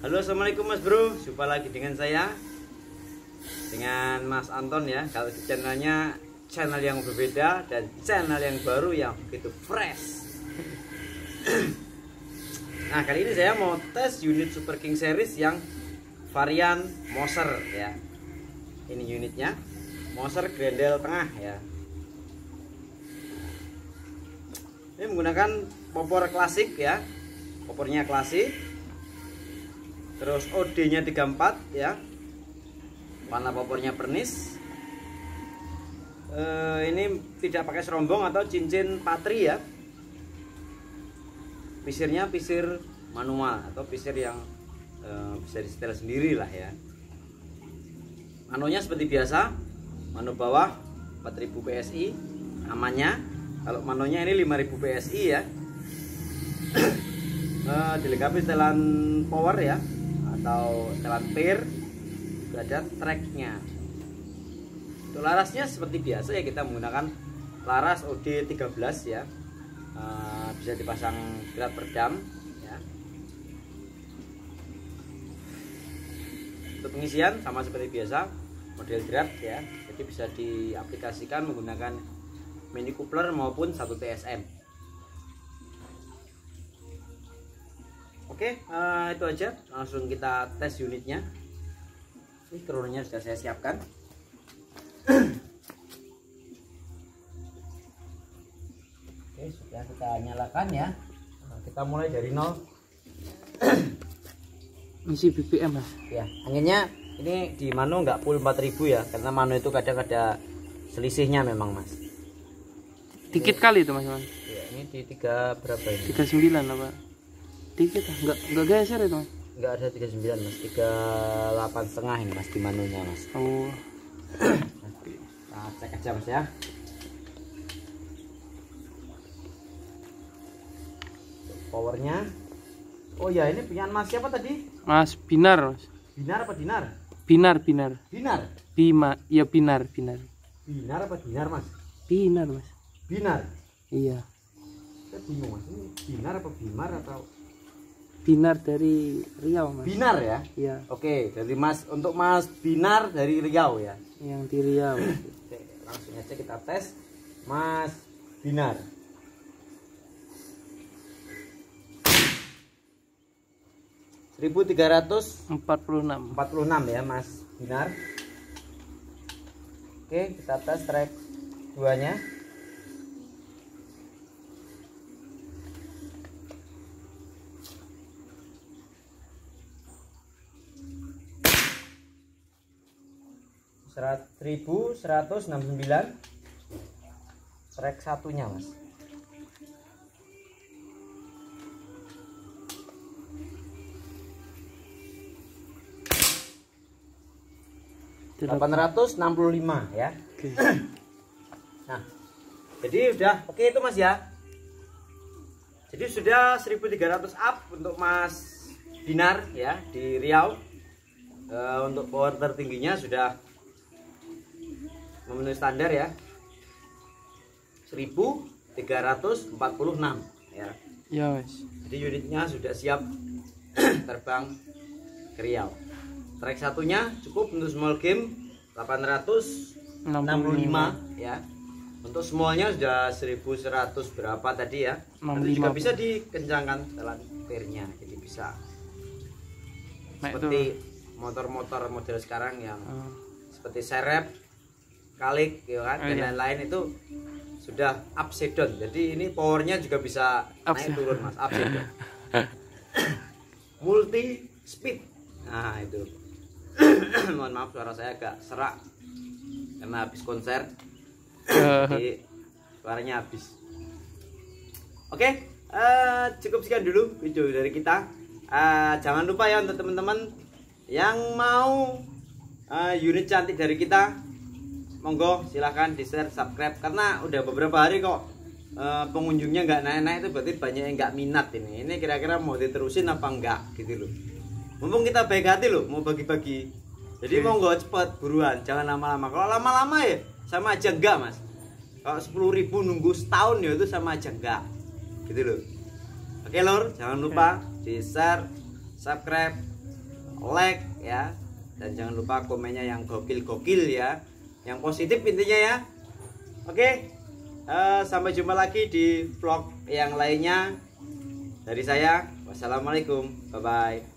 Halo assalamualaikum mas bro. Jumpa lagi dengan saya Dengan mas Anton ya. Kalau di channelnya Channel yang berbeda Dan channel yang baru yang begitu fresh. Nah kali ini saya mau tes unit Super King Series Yang varian Moser ya. Ini unitnya Moser Grendel tengah ya. Ini menggunakan popor klasik ya. Popornya klasik terus OD nya 34 ya. Warna popornya pernis. E, ini tidak pakai serombong atau cincin patri ya. Pisirnya pisir manual atau pisir yang e, bisa disetel sendiri lah ya. Manonya seperti biasa mano bawah 4000 PSI amannya. Kalau manonya ini 5000 PSI ya. E, dilengkapi setelan power ya atau setelan peer itu ada tracknya. Untuk larasnya seperti biasa ya kita menggunakan laras OD 13 ya. Uh, bisa dipasang berat perdam ya. Untuk pengisian sama seperti biasa model drat ya. Jadi bisa diaplikasikan menggunakan mini coupler maupun satu TSM Oke, uh, itu aja. Langsung kita tes unitnya. Ini kerurunya sudah saya siapkan. Oke, sudah kita nyalakan ya. Nah, kita mulai dari nol. Isi BBM mas. Ya, anginnya ini di mano nggak full 4000 ya, karena mano itu kadang ada selisihnya memang mas. Dikit kali itu mas mas. Ya, ini di tiga berapa ini? 39 apa? Dikit lah nggak nggak geser itu mas nggak ada 39 mas. 38 setengah ini mas di manunya mas. Oh. Nah, cek aja mas ya. Powernya. Oh ya ini punya mas siapa tadi? Mas binar mas. Binar apa dinar? Binar binar. Binar bima ya binar binar. Binar apa dinar mas? Binar mas. Binar? Iya. Saya bingung mas. Ini binar apa bimar atau Binar dari Riau mas. Binar ya? Iya. Oke, dari Mas untuk Mas Binar dari Riau ya. Yang di Riau. Oke, langsung aja kita tes Mas Binar. Seribu tiga ratus empat puluh enam. Empat puluh enam ya Mas Binar. Oke, kita tes track duanya. 1169 rek satunya mas. delapan ratus enam puluh lima ya. Okay. nah jadi udah oke okay, itu mas ya. Jadi sudah 1300 up untuk mas binar ya di Riau. Uh, untuk power tertingginya sudah memenuhi standar ya. 1346 ya. Ya mas jadi unitnya sudah siap terbang ke Riau. Track satunya cukup untuk small game 865 ya. Untuk smallnya sudah 1100 berapa tadi ya. Nanti juga bisa dikencangkan setelan pernya jadi bisa. Seperti motor-motor model sekarang yang uh. seperti serep kalik ya kan oh, dan iya. lain-lain itu sudah upside down. Jadi ini powernya juga bisa naik turun mas upside down. Multi speed. Nah itu. Mohon maaf suara saya agak serak karena habis konser. Jadi suaranya habis. Oke uh, cukup sekian dulu video dari kita. Uh, jangan lupa ya untuk teman-teman yang mau uh, unit cantik dari kita monggo silahkan di share subscribe. Karena udah beberapa hari kok uh, pengunjungnya nggak naik-naik itu berarti banyak yang nggak minat ini. Ini kira-kira mau diterusin apa enggak gitu loh. Mumpung kita baik hati loh mau bagi-bagi. Jadi monggo cepet buruan. Jangan lama-lama. Kalau lama-lama ya sama aja enggak mas. Kalau sepuluh ribu nunggu setahun ya itu sama aja enggak gitu loh. Oke lor jangan lupa di share subscribe like ya. Dan jangan lupa komennya yang gokil-gokil ya yang positif intinya ya. Oke eh, sampai jumpa lagi di vlog yang lainnya. Dari saya wassalamualaikum. Bye bye